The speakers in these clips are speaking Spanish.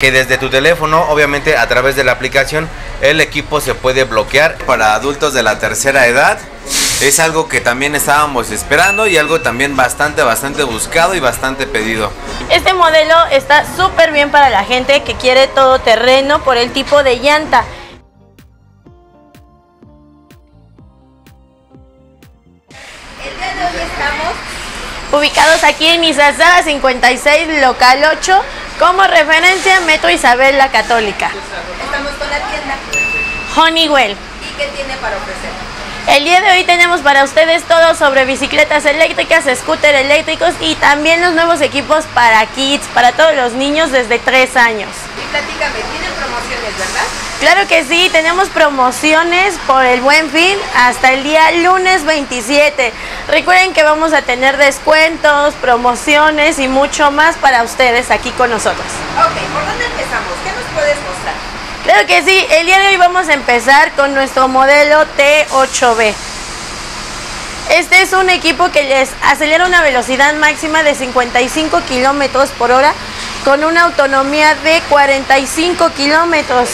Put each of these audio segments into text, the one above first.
que desde tu teléfono, obviamente a través de la aplicación, el equipo se puede bloquear para adultos de la tercera edad. Es algo que también estábamos esperando y algo también bastante, bastante buscado y bastante pedido. Este modelo está súper bien para la gente que quiere todo terreno por el tipo de llanta. El día de hoy estamos Ubicados aquí en Misasada 56, local 8, como referencia Metro Isabel la Católica. Estamos con la tienda. Honeywell. ¿Y qué tiene para ofrecer? El día de hoy tenemos para ustedes todo sobre bicicletas eléctricas, scooter eléctricos y también los nuevos equipos para kids, para todos los niños desde 3 años. Y platícame, tienen promociones, ¿verdad? Claro que sí, tenemos promociones por el buen fin hasta el día lunes 27. Recuerden que vamos a tener descuentos, promociones y mucho más para ustedes aquí con nosotros. Ok, ¿por dónde empezamos? ¿Qué nos puedes mostrar? Claro que sí, el día de hoy vamos a empezar con nuestro modelo T8B. Este es un equipo que les acelera una velocidad máxima de 55 kilómetros por hora con una autonomía de 45 kilómetros.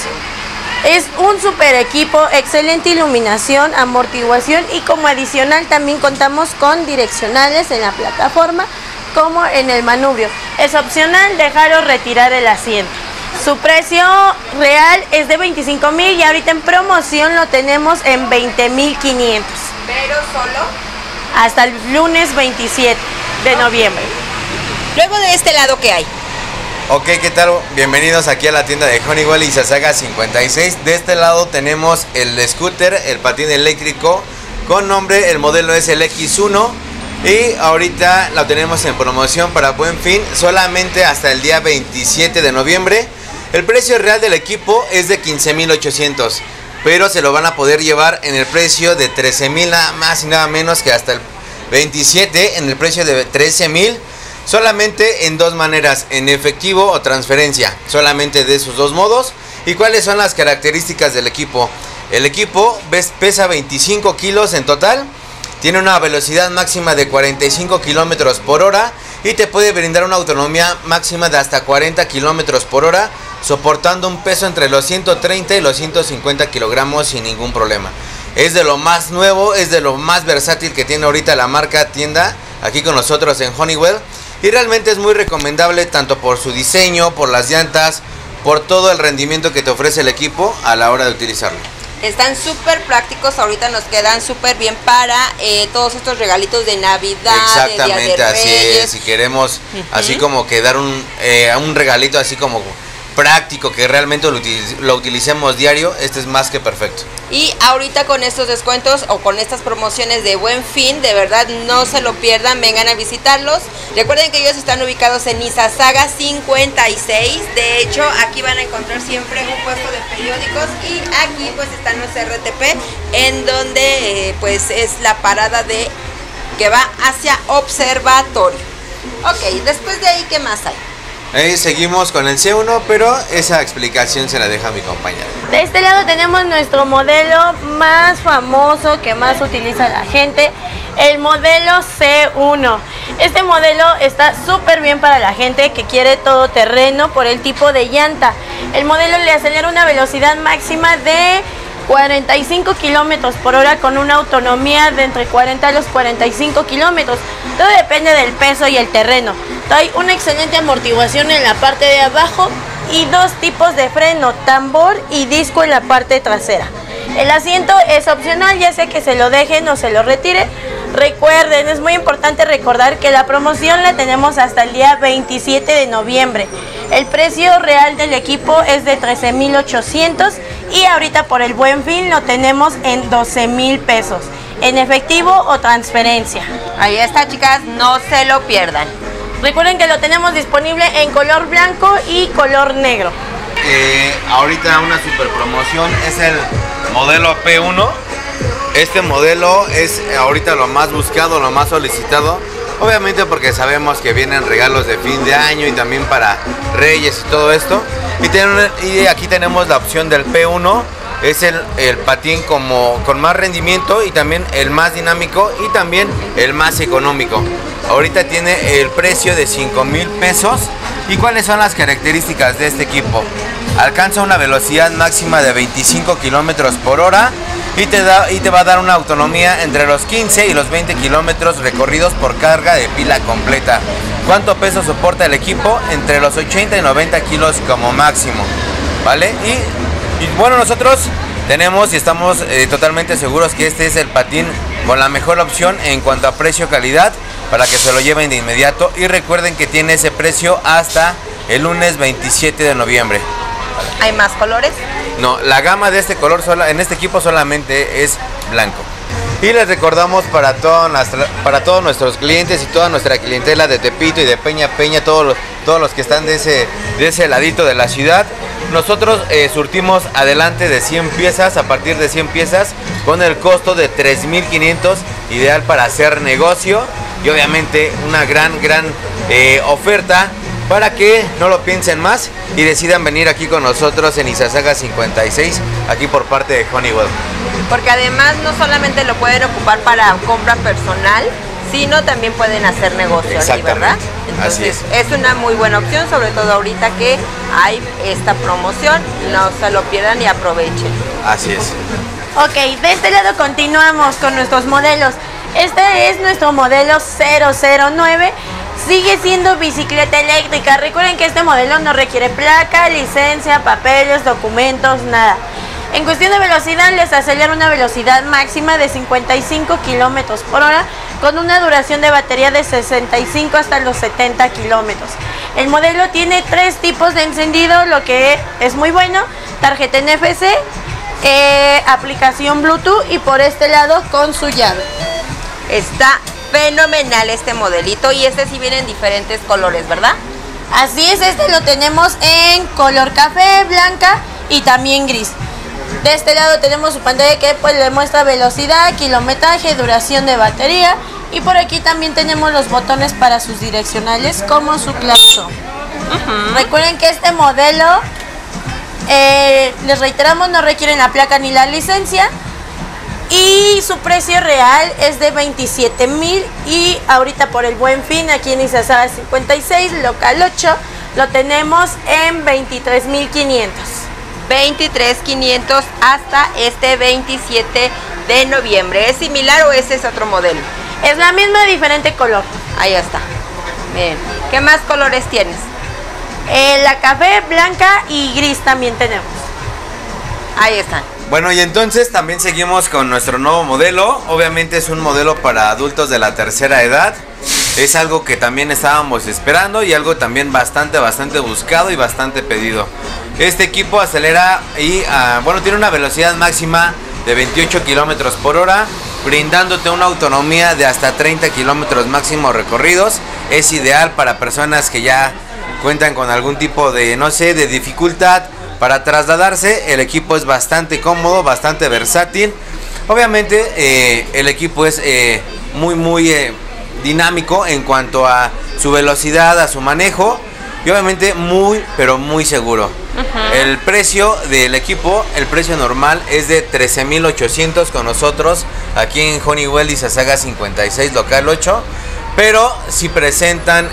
Es un super equipo, excelente iluminación, amortiguación y como adicional también contamos con direccionales en la plataforma como en el manubrio. Es opcional dejar o retirar el asiento. Su precio real es de 25 mil y ahorita en promoción lo tenemos en 20 mil 500 Pero solo. hasta el lunes 27 de noviembre. Luego de este lado, ¿qué hay? Ok, ¿qué tal? Bienvenidos aquí a la tienda de Honeywell y Sasaga 56. De este lado tenemos el scooter, el patín eléctrico, con nombre, el modelo es el X1. Y ahorita lo tenemos en promoción para buen fin, solamente hasta el día 27 de noviembre. El precio real del equipo es de 15.800, pero se lo van a poder llevar en el precio de 13.000 nada más y nada menos que hasta el 27 en el precio de 13.000. Solamente en dos maneras, en efectivo o transferencia, solamente de esos dos modos. ¿Y cuáles son las características del equipo? El equipo pesa 25 kilos en total, tiene una velocidad máxima de 45 kilómetros por hora y te puede brindar una autonomía máxima de hasta 40 kilómetros por hora, soportando un peso entre los 130 y los 150 kilogramos sin ningún problema. Es de lo más nuevo, es de lo más versátil que tiene ahorita la marca tienda aquí con nosotros en Honeywell. Y realmente es muy recomendable tanto por su diseño, por las llantas, por todo el rendimiento que te ofrece el equipo a la hora de utilizarlo. Están súper prácticos, ahorita nos quedan súper bien para eh, todos estos regalitos de Navidad, de Día Exactamente, de así Reyes. es. Si queremos así como que dar un, eh, un regalito así como práctico que realmente lo, lo utilicemos diario, este es más que perfecto. Y ahorita con estos descuentos o con estas promociones de buen fin, de verdad no se lo pierdan, vengan a visitarlos. Recuerden que ellos están ubicados en Izazaga 56. De hecho, aquí van a encontrar siempre un puesto de periódicos y aquí pues están los RTP en donde eh, pues es la parada de que va hacia observatorio. Ok, después de ahí, ¿qué más hay? Eh, seguimos con el C1, pero esa explicación se la deja mi compañera. De este lado tenemos nuestro modelo más famoso que más utiliza la gente, el modelo C1. Este modelo está súper bien para la gente que quiere todo terreno por el tipo de llanta. El modelo le acelera una velocidad máxima de 45 kilómetros por hora con una autonomía de entre 40 a los 45 kilómetros. Todo depende del peso y el terreno. Trae una excelente amortiguación en la parte de abajo y dos tipos de freno, tambor y disco en la parte trasera. El asiento es opcional, ya sea que se lo dejen o se lo retire. Recuerden, es muy importante recordar que la promoción la tenemos hasta el día 27 de noviembre. El precio real del equipo es de 13.800 y ahorita por el buen fin lo tenemos en 12.000 pesos, en efectivo o transferencia. Ahí está, chicas, no se lo pierdan. Recuerden que lo tenemos disponible en color blanco y color negro. Eh, ahorita una super promoción es el modelo P1. Este modelo es ahorita lo más buscado, lo más solicitado. Obviamente porque sabemos que vienen regalos de fin de año y también para Reyes y todo esto. Y, aquí tenemos la opción del P1. Es el, el patín como, con más rendimiento y también el más dinámico y también el más económico. Ahorita tiene el precio de 5 mil pesos ¿Y cuáles son las características de este equipo? Alcanza una velocidad máxima de 25 kilómetros por hora y te, da, y te va a dar una autonomía entre los 15 y los 20 kilómetros recorridos por carga de pila completa. ¿Cuánto peso soporta el equipo? Entre los 80 y 90 kilos como máximo. ¿Vale? Y, bueno, nosotros tenemos y estamos eh, totalmente seguros que este es el patín con la mejor opción en cuanto a precio-calidad para que se lo lleven de inmediato. Y recuerden que tiene ese precio hasta el lunes 27 de noviembre. ¿Hay más colores? No, la gama de este color sola, en este equipo solamente es blanco. Y les recordamos para, nuestra- para todos nuestros clientes y toda nuestra clientela de Tepito y de Peña Peña, todos los, todos los que están de ese, de ese ladito de la ciudad, nosotros eh, surtimos adelante de 100 piezas, a partir de 100 piezas, con el costo de 3.500, ideal para hacer negocio y obviamente una gran, gran eh, oferta para que no lo piensen más y decidan venir aquí con nosotros en Izazaga 56, aquí por parte de Honeywell. Porque además no solamente lo pueden ocupar para compra personal, sino también pueden hacer negocio aquí, Exactamente. ¿verdad? Así Entonces es una muy buena opción, sobre todo ahorita que hay esta promoción, no se lo pierdan y aprovechen. Así es. Ok, de este lado continuamos con nuestros modelos. Este es nuestro modelo 009. Sigue siendo bicicleta eléctrica. Recuerden que este modelo no requiere placa, licencia, papeles, documentos, nada. En cuestión de velocidad, les acelera una velocidad máxima de 55 kilómetros por hora con una duración de batería de 65 hasta los 70 kilómetros. El modelo tiene tres tipos de encendido, lo que es muy bueno: tarjeta NFC, eh, aplicación Bluetooth y por este lado con su llave. Está fenomenal este modelito y este sí viene en diferentes colores, ¿verdad? Así es, este lo tenemos en color café, blanca y también gris. De este lado tenemos su pantalla que pues le muestra velocidad, kilometraje, duración de batería y por aquí también tenemos los botones para sus direccionales como su claxon. Recuerden que este modelo, eh, les reiteramos, no requieren la placa ni la licencia y su precio real es de 27 mil y ahorita por el buen fin aquí en Izazaga 56, local 8, lo tenemos en 23 mil 500. 23.500 hasta este 27 de noviembre. ¿Es similar o ese es otro modelo? Es la misma, diferente color. Ahí está. Bien. ¿Qué más colores tienes? Eh, la café, blanca y gris también tenemos. Ahí están. Bueno, y entonces también seguimos con nuestro nuevo modelo. Obviamente es un modelo para adultos de la tercera edad. Es algo que también estábamos esperando y algo también bastante, bastante buscado y bastante pedido. Este equipo acelera y, ah, bueno, tiene una velocidad máxima de 28 kilómetros por hora, brindándote una autonomía de hasta 30 kilómetros máximo recorridos. Es ideal para personas que ya cuentan con algún tipo de, no sé, de dificultad para trasladarse. El equipo es bastante cómodo, bastante versátil. Obviamente eh, el equipo es eh, muy, muy eh, dinámico en cuanto a su velocidad, a su manejo. Y obviamente muy, pero muy seguro. El precio del equipo, el precio normal es de 13.800 con nosotros aquí en Honeywell y Saga 56 local 8. Pero si presentan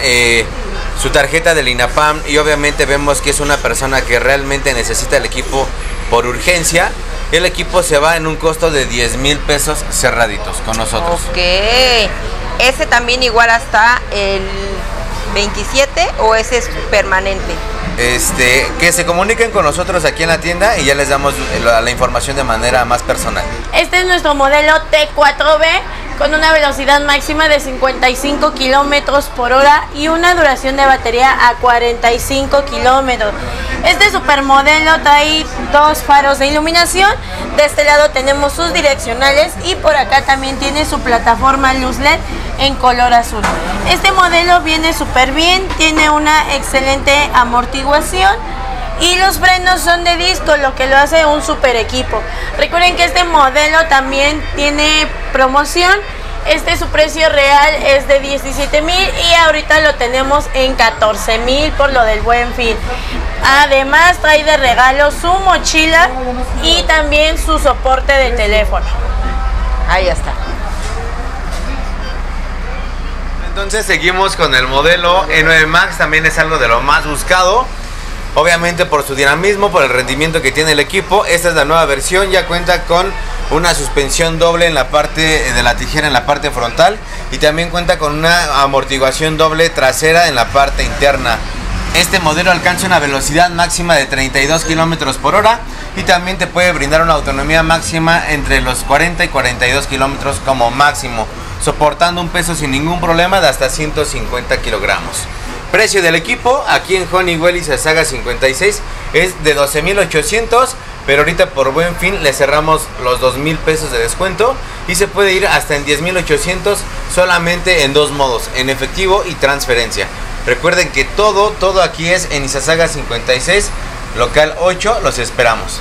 su tarjeta del INAPAM y obviamente vemos que es una persona que realmente necesita el equipo por urgencia, el equipo se va en un costo de 10 mil pesos cerraditos con nosotros. Ok. ¿Ese también igual hasta el 27 o ese es permanente? Este, que se comuniquen con nosotros aquí en la tienda y ya les damos la, la información de manera más personal. Este es nuestro modelo T4B con una velocidad máxima de 55 kilómetros por hora y una duración de batería a 45 kilómetros. Este supermodelo trae dos faros de iluminación. De este lado tenemos sus direccionales y por acá también tiene su plataforma luz LED en color azul. Este modelo viene súper bien, tiene una excelente amortiguación y los frenos son de disco, lo que lo hace un super equipo. Recuerden que este modelo también tiene promoción. Este su precio real es de 17 mil y ahorita lo tenemos en 14 mil por lo del buen fin. Además trae de regalo su mochila y también su soporte de teléfono. Ahí está. Entonces seguimos con el modelo E9 Max, también es algo de lo más buscado. Obviamente por su dinamismo, por el rendimiento que tiene el equipo. Esta es la nueva versión, ya cuenta con una suspensión doble en la parte de la tijera en la parte frontal y también cuenta con una amortiguación doble trasera en la parte interna. Este modelo alcanza una velocidad máxima de 32 kilómetros por hora y también te puede brindar una autonomía máxima entre los 40 y 42 kilómetros como máximo, soportando un peso sin ningún problema de hasta 150 kilogramos. Precio del equipo aquí en Honeywell y Saga 56 es de 12.800, pero ahorita por buen fin le cerramos los 2.000 pesos de descuento y se puede ir hasta en 10.800 solamente en dos modos, en efectivo y transferencia. Recuerden que todo, todo aquí es en Isasaga 56, local 8, los esperamos.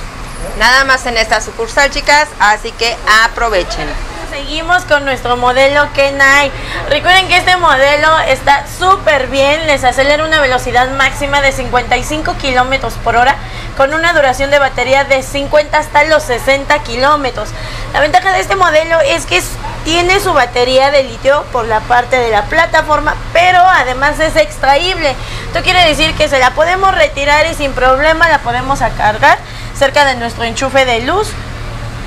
Nada más en esta sucursal, chicas, así que aprovechen. Seguimos con nuestro modelo Kenai. Recuerden que este modelo está súper bien, les acelera una velocidad máxima de 55 kilómetros por hora con una duración de batería de 50 hasta los 60 kilómetros. La ventaja de este modelo es que tiene su batería de litio por la parte de la plataforma, pero además es extraíble. Esto quiere decir que se la podemos retirar y sin problema la podemos cargar cerca de nuestro enchufe de luz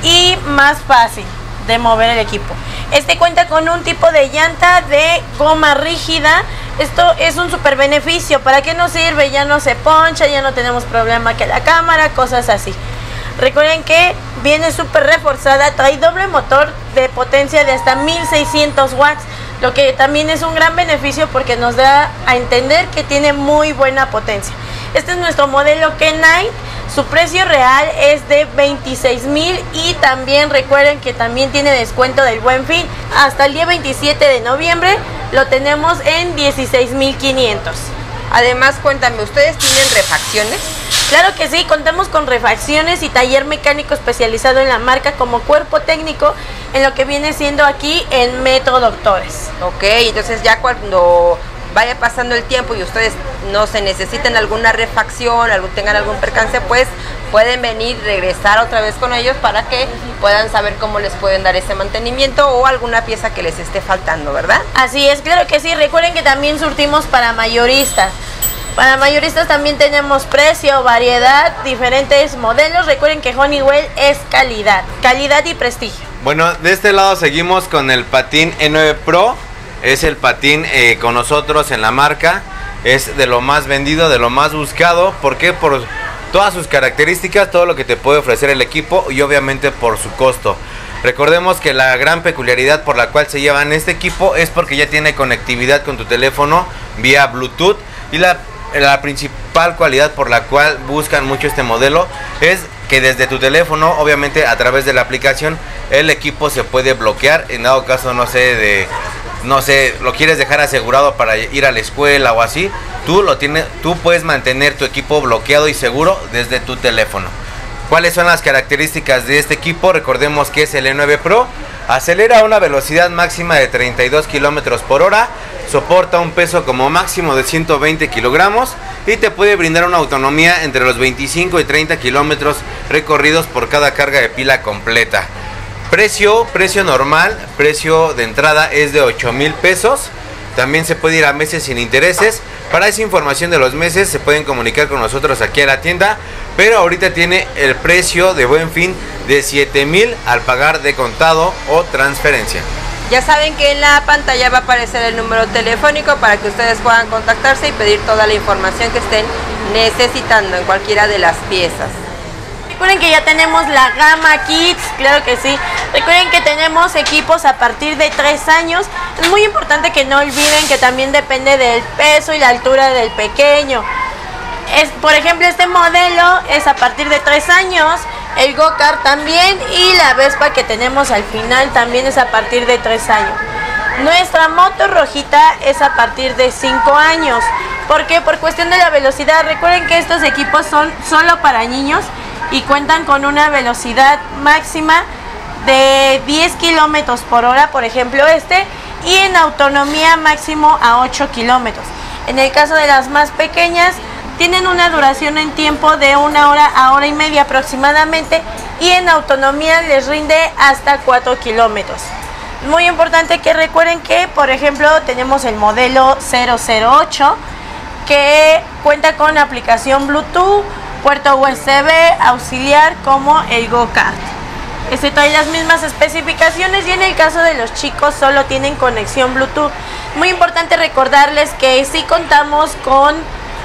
y más fácil de mover el equipo. Este cuenta con un tipo de llanta de goma rígida. Esto es un super beneficio. ¿Para qué nos sirve? Ya no se poncha, ya no tenemos problema que la cámara, cosas así. Recuerden que viene súper reforzada, trae doble motor de potencia de hasta 1600 watts, lo que también es un gran beneficio porque nos da a entender que tiene muy buena potencia. Este es nuestro modelo K9 su precio real es de 26 mil y también recuerden que también tiene descuento del buen fin. Hasta el día 27 de noviembre lo tenemos en 16 mil 500. Además, cuéntame, ¿ustedes tienen refacciones? Claro que sí, contamos con refacciones y taller mecánico especializado en la marca como cuerpo técnico en lo que viene siendo aquí en Metro Doctores. Ok, entonces ya cuando vaya pasando el tiempo y ustedes no se necesiten alguna refacción, algún, tengan algún percance, pues pueden venir, regresar otra vez con ellos para que puedan saber cómo les pueden dar ese mantenimiento o alguna pieza que les esté faltando, ¿verdad? Así es, claro que sí. Recuerden que también surtimos para mayoristas. Para mayoristas también tenemos precio, variedad, diferentes modelos. Recuerden que Honeywell es calidad, calidad y prestigio. Bueno, de este lado seguimos con el patín E9 Pro es el patín eh, con nosotros en la marca. Es de lo más vendido, de lo más buscado. ¿Por qué? Por todas sus características, todo lo que te puede ofrecer el equipo y obviamente por su costo. Recordemos que la gran peculiaridad por la cual se llevan este equipo es porque ya tiene conectividad con tu teléfono vía Bluetooth y la, la principal cualidad por la cual buscan mucho este modelo es que desde tu teléfono, obviamente a través de la aplicación, el equipo se puede bloquear en dado caso, no sé, de no sé, lo quieres dejar asegurado para ir a la escuela o así, tú lo tienes, tú puedes mantener tu equipo bloqueado y seguro desde tu teléfono. ¿Cuáles son las características de este equipo? Recordemos que es el E9 Pro. Acelera a una velocidad máxima de 32 kilómetros por hora, soporta un peso como máximo de 120 kilogramos y te puede brindar una autonomía entre los 25 y 30 kilómetros recorridos por cada carga de pila completa. Precio, precio normal, precio de entrada es de 8 mil pesos. También se puede ir a meses sin intereses. Para esa información de los meses se pueden comunicar con nosotros aquí a la tienda. Pero ahorita tiene el precio de buen fin de 7 mil al pagar de contado o transferencia. Ya saben que en la pantalla va a aparecer el número telefónico para que ustedes puedan contactarse y pedir toda la información que estén necesitando en cualquiera de las piezas. Recuerden que ya tenemos la gama Kids, claro que sí. Recuerden que tenemos equipos a partir de 3 años. Es muy importante que no olviden que también depende del peso y la altura del pequeño. Es, por ejemplo, este modelo es a partir de 3 años. El Go-Kart también y la Vespa que tenemos al final también es a partir de 3 años. Nuestra moto rojita es a partir de 5 años. ¿Por qué? Por cuestión de la velocidad. Recuerden que estos equipos son solo para niños y cuentan con una velocidad máxima de 10 kilómetros por hora, por ejemplo este, y en autonomía máximo a 8 kilómetros. En el caso de las más pequeñas, tienen una duración en tiempo de una hora a hora y media aproximadamente y en autonomía les rinde hasta 4 kilómetros. Muy importante que recuerden que, por ejemplo, tenemos el modelo 008 que cuenta con aplicación Bluetooth, puerto USB auxiliar como el Go-Kart. Este trae las mismas especificaciones y en el caso de los chicos solo tienen conexión Bluetooth. Muy importante recordarles que si contamos con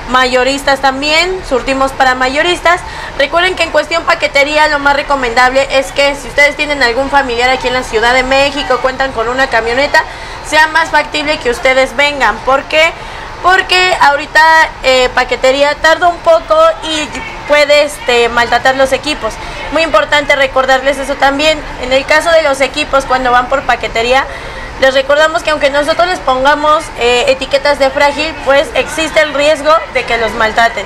mayoristas también, surtimos para mayoristas. Recuerden que en cuestión paquetería lo más recomendable es que si ustedes tienen algún familiar aquí en la Ciudad de México, cuentan con una camioneta, sea más factible que ustedes vengan. ¿Por qué? Porque ahorita eh, paquetería tarda un poco y puede este, maltratar los equipos. Muy importante recordarles eso también. En el caso de los equipos, cuando van por paquetería, les recordamos que aunque nosotros les pongamos eh, etiquetas de frágil, pues existe el riesgo de que los maltraten.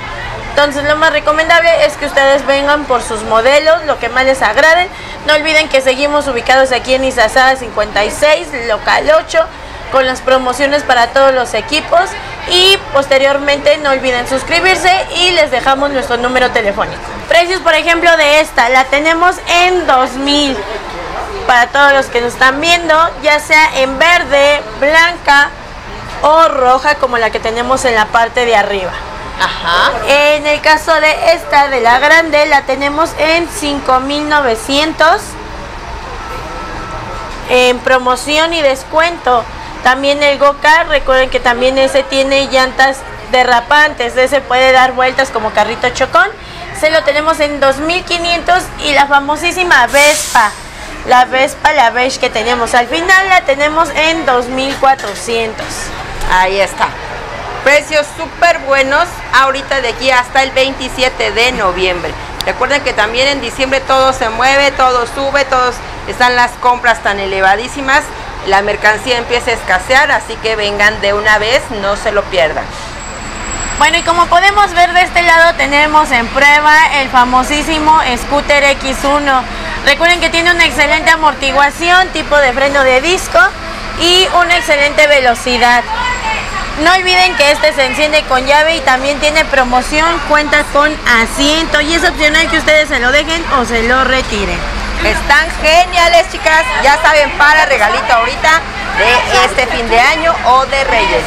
Entonces lo más recomendable es que ustedes vengan por sus modelos, lo que más les agrade. No olviden que seguimos ubicados aquí en Izazada 56, local 8, con las promociones para todos los equipos. Y posteriormente no olviden suscribirse y les dejamos nuestro número telefónico. Precios, por ejemplo, de esta, la tenemos en 2000 para todos los que nos están viendo, ya sea en verde, blanca o roja como la que tenemos en la parte de arriba. Ajá. En el caso de esta, de la grande, la tenemos en 5900 en promoción y descuento. También el Go-Kart, recuerden que también ese tiene llantas derrapantes, ese puede dar vueltas como carrito chocón. Se lo tenemos en 2500 y la famosísima Vespa la Vespa, la beige que tenemos al final la tenemos en 2400. Ahí está. Precios súper buenos ahorita de aquí hasta el 27 de noviembre. Recuerden que también en diciembre todo se mueve, todo sube, todos están las compras tan elevadísimas. La mercancía empieza a escasear, así que vengan de una vez, no se lo pierdan. Bueno, y como podemos ver de este lado tenemos en prueba el famosísimo Scooter X1. Recuerden que tiene una excelente amortiguación, tipo de freno de disco y una excelente velocidad. No olviden que este se enciende con llave y también tiene promoción, cuenta con asiento y es opcional que ustedes se lo dejen o se lo retiren. Están geniales chicas, ya saben para regalito ahorita de este fin de año o de Reyes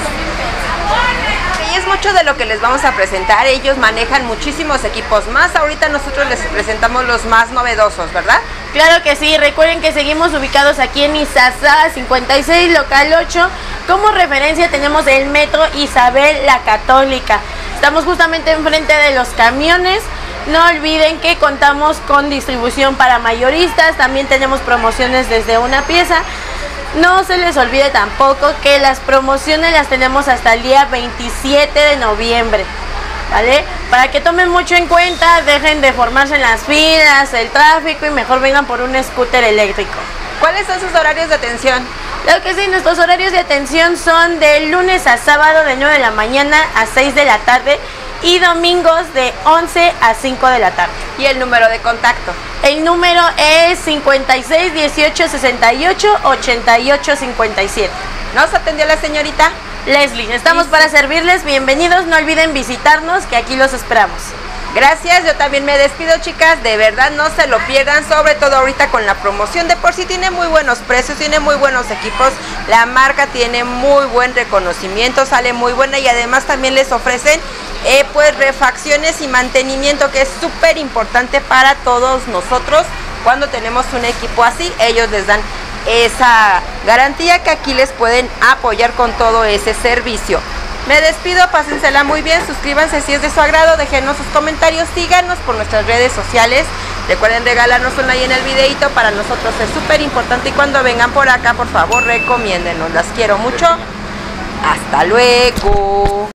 es mucho de lo que les vamos a presentar. Ellos manejan muchísimos equipos más. Ahorita nosotros les presentamos los más novedosos, ¿verdad? Claro que sí. Recuerden que seguimos ubicados aquí en Izazá 56, local 8. Como referencia tenemos el metro Isabel la Católica. Estamos justamente enfrente de los camiones. No olviden que contamos con distribución para mayoristas. También tenemos promociones desde una pieza. No se les olvide tampoco que las promociones las tenemos hasta el día 27 de noviembre. ¿Vale? Para que tomen mucho en cuenta, dejen de formarse en las filas, el tráfico y mejor vengan por un scooter eléctrico. ¿Cuáles son sus horarios de atención? Claro que sí, nuestros horarios de atención son de lunes a sábado de 9 de la mañana a 6 de la tarde y domingos de 11 a 5 de la tarde. ¿Y el número de contacto? El número es 56 18 68 88 57. ¿Nos atendió la señorita? Leslie, estamos para servirles. Bienvenidos, no olviden visitarnos, que aquí los esperamos. Gracias, yo también me despido chicas, de verdad no se lo pierdan, sobre todo ahorita con la promoción, de por sí tiene muy buenos precios, tiene muy buenos equipos, la marca tiene muy buen reconocimiento, sale muy buena y además también les ofrecen eh, pues refacciones y mantenimiento que es súper importante para todos nosotros cuando tenemos un equipo así, ellos les dan esa garantía que aquí les pueden apoyar con todo ese servicio. Me despido, pásensela muy bien, suscríbanse si es de su agrado, déjenos sus comentarios, síganos por nuestras redes sociales. Recuerden regalarnos un like en el videito, para nosotros es súper importante y cuando vengan por acá, por favor, recomiéndenos. Las quiero mucho. Hasta luego.